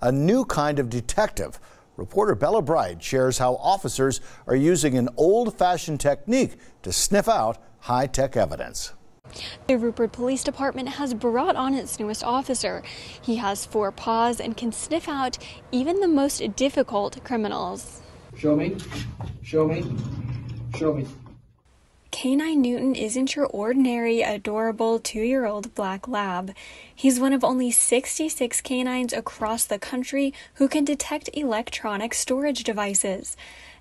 a new kind of detective. Reporter Bella Bright shares how officers are using an old fashioned technique to sniff out high tech evidence. The Rupert Police Department has brought on its newest officer. He has four paws and can sniff out even the most difficult criminals. Show me. Show me. Show me. Canine Newton isn't your ordinary, adorable two year old black lab. He's one of only 66 canines across the country who can detect electronic storage devices.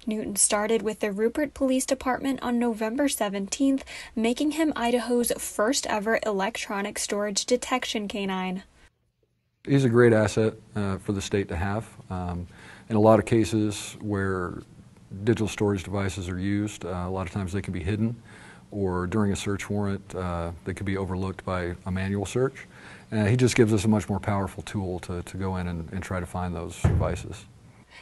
Newton started with the Rupert Police Department on November 17th, making him Idaho's first ever electronic storage detection canine. He's a great asset uh, for the state to have. Um, in a lot of cases where digital storage devices are used. Uh, a lot of times they can be hidden or during a search warrant uh, they could be overlooked by a manual search. And he just gives us a much more powerful tool to, to go in and, and try to find those devices.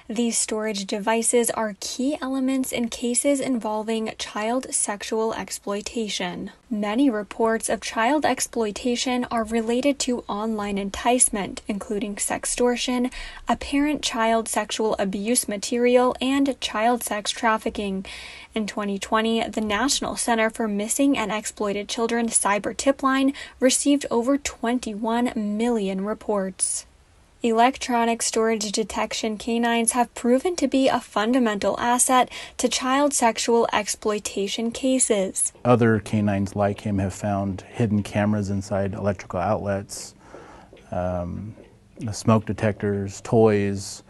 These storage devices are key elements in cases involving child sexual exploitation. Many reports of child exploitation are related to online enticement, including sextortion, apparent child sexual abuse material, and child sex trafficking. In 2020, the National Center for Missing and Exploited Children Cyber Tip Line received over 21 million reports. Electronic storage detection canines have proven to be a fundamental asset to child sexual exploitation cases. Other canines like him have found hidden cameras inside electrical outlets, um, smoke detectors, toys,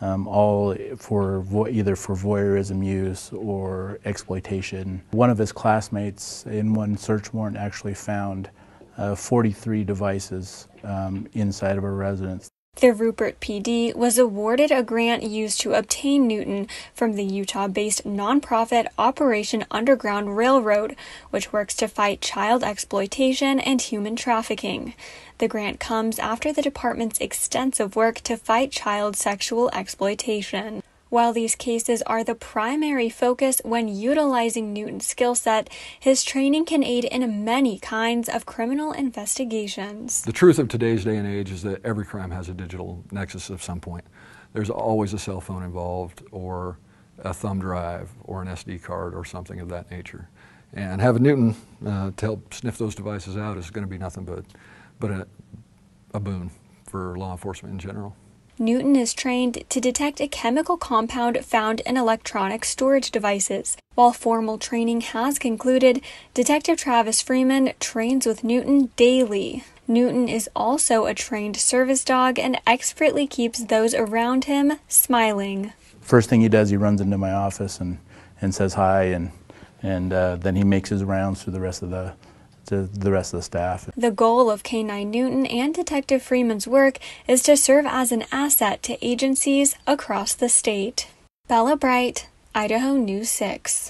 um, all for either for voyeurism use or exploitation. One of his classmates in one search warrant actually found uh, 43 devices um, inside of a residence. The Rupert PD was awarded a grant used to obtain Newton from the Utah based nonprofit Operation Underground Railroad, which works to fight child exploitation and human trafficking. The grant comes after the department's extensive work to fight child sexual exploitation. While these cases are the primary focus when utilizing Newton's skill set, his training can aid in many kinds of criminal investigations. The truth of today's day and age is that every crime has a digital nexus of some point. There's always a cell phone involved, or a thumb drive, or an SD card, or something of that nature. And having Newton uh, to help sniff those devices out is going to be nothing but, but a, a boon for law enforcement in general. Newton is trained to detect a chemical compound found in electronic storage devices. While formal training has concluded, Detective Travis Freeman trains with Newton daily. Newton is also a trained service dog and expertly keeps those around him smiling. First thing he does, he runs into my office and, and says hi, and, and uh, then he makes his rounds through the rest of the to the rest of the staff. The goal of K9 Newton and Detective Freeman's work is to serve as an asset to agencies across the state. Bella Bright, Idaho News 6.